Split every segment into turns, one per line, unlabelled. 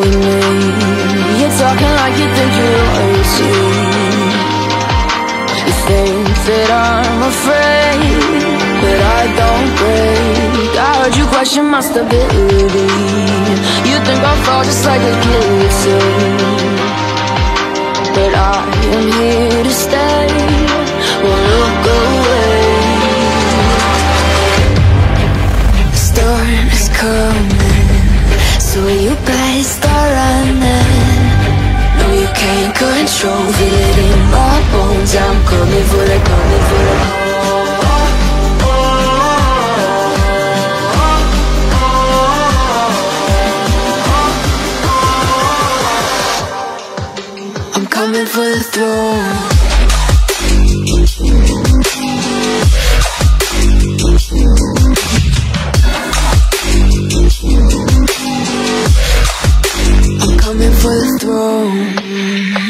with me? You're talking like you think you're royalty You think that I'm afraid But I don't break. I heard you question my stability. You think I'll fall just like a guillotine. But I am here control Feel it in my bones. I'm coming for the, coming for the I'm coming for the throne. I'm coming for the throne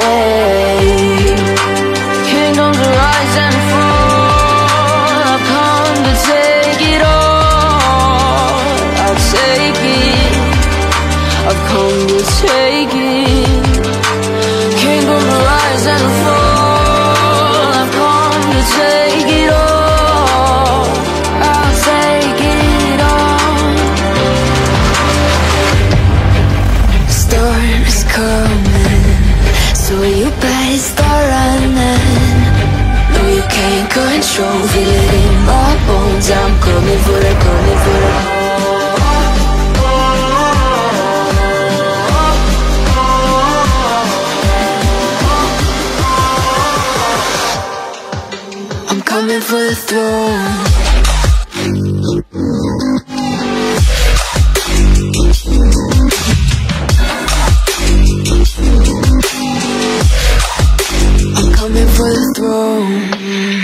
it Kingdoms rise and fall. I've come to take it all. I'll take it all. Storm coming. So you better start running. No, you can't control Feel I'm coming for the throne. I'm coming for the throne.